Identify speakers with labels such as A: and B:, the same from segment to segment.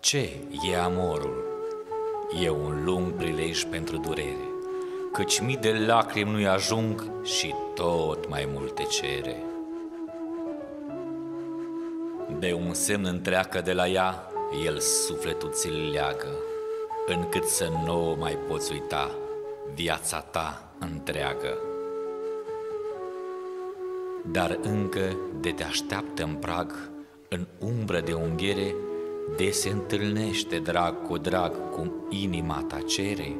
A: Ce e amorul? E un lung prilej pentru durere, Căci mii de lacrimi nu-i ajung și tot mai multe cere. De un semn întreacă de la ea, el sufletul ți-l leagă, încât să nu mai poți uita viața ta întreagă. Dar încă de te așteaptă în prag, în umbră de unghiere, de se întâlnește drag cu drag cum inima ta cere.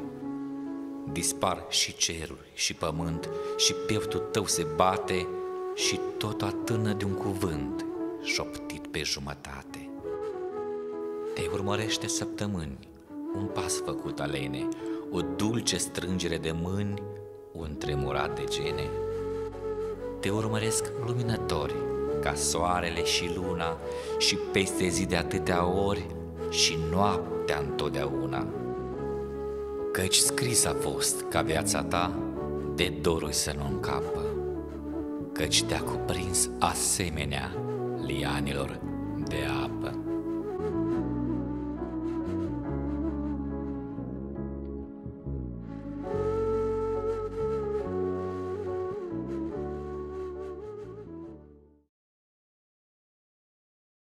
A: Dispar și cerul și pământ și pieptul tău se bate și tot atână de un cuvânt șoptit pe jumătate. Te urmărește săptămâni, un pas făcut alene, o dulce strângere de mâini, un tremurat de gene. Te urmăresc luminători, ca soarele și luna, și peste zi de atâtea ori, și noaptea întotdeauna. Căci scris a fost ca viața ta de dorul să nu încapă, căci te-a cuprins asemenea lianilor de apă.